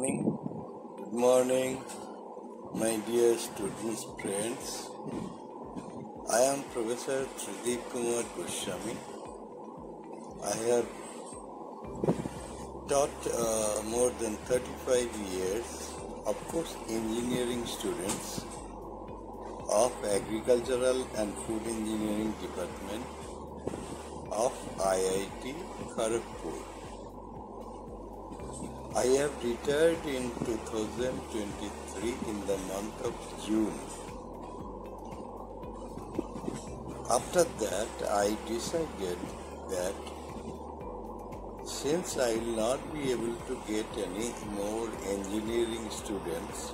Good morning, my dear students, friends. I am Professor Tridib Kumar Goswami. I have taught uh, more than 35 years, of course, engineering students of Agricultural and Food Engineering Department of IIT Kharagpur. I have retired in 2023 in the month of June. After that, I decided that since I will not be able to get any more engineering students,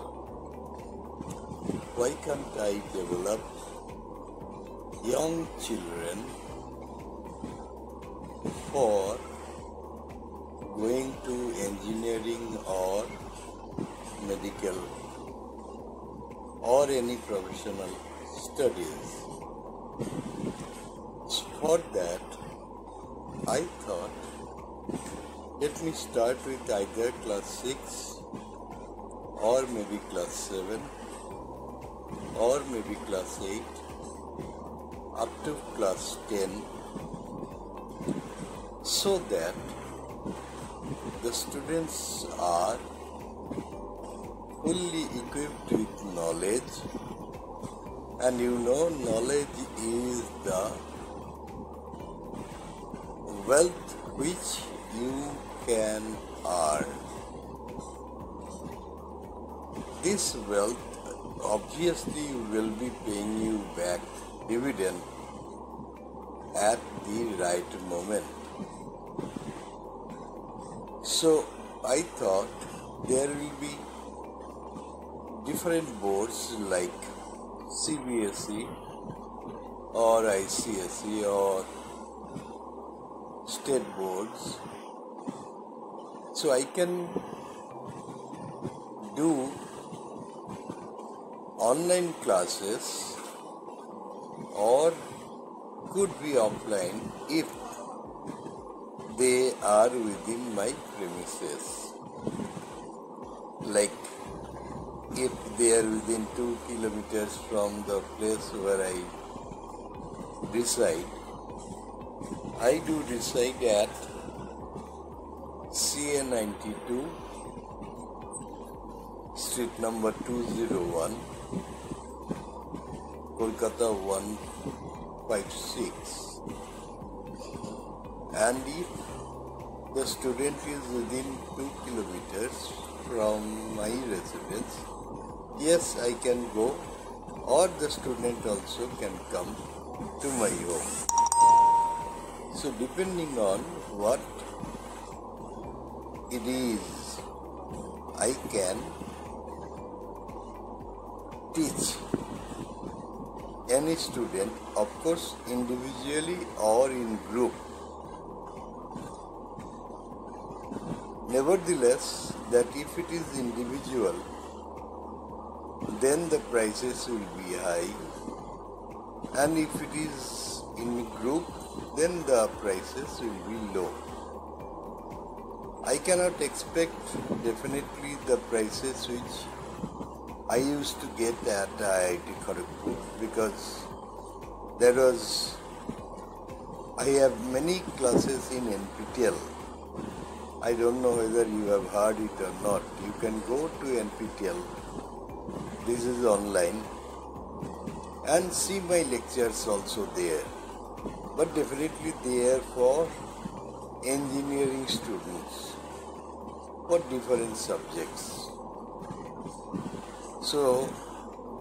why can't I develop young children for engineering or medical or any professional studies. For that, I thought let me start with either class 6 or maybe class 7 or maybe class 8 up to class 10 so that the students are fully equipped with knowledge. And you know knowledge is the wealth which you can earn. This wealth obviously will be paying you back dividend at the right moment so I thought there will be different boards like CBSE or ICSE or state boards. So I can do online classes or could be offline if they are within my premises. Like if they are within 2 kilometers from the place where I reside, I do reside at CA 92, street number 201, Kolkata 156. And if the student is within 2 kilometers from my residence, yes, I can go, or the student also can come to my home. So, depending on what it is, I can teach any student, of course, individually or in group. Nevertheless, that if it is individual, then the prices will be high, and if it is in group, then the prices will be low. I cannot expect definitely the prices which I used to get at IIT Kharagpur because there was I have many classes in NPTEL I don't know whether you have heard it or not. You can go to NPTEL, this is online, and see my lectures also there. But definitely they are for engineering students for different subjects. So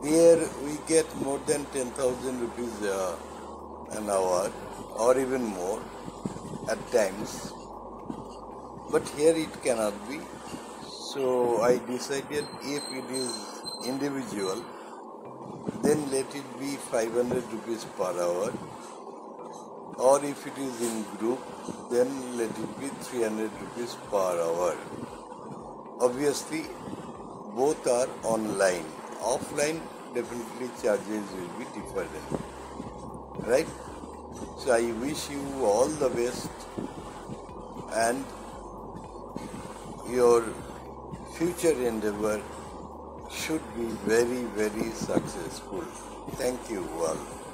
there we get more than 10,000 rupees uh, an hour or even more at times but here it cannot be. So I decided if it is individual then let it be 500 rupees per hour. Or if it is in group then let it be 300 rupees per hour. Obviously both are online. Offline definitely charges will be different. Right? So i wish you all the best and your future endeavor should be very, very successful. Thank you all.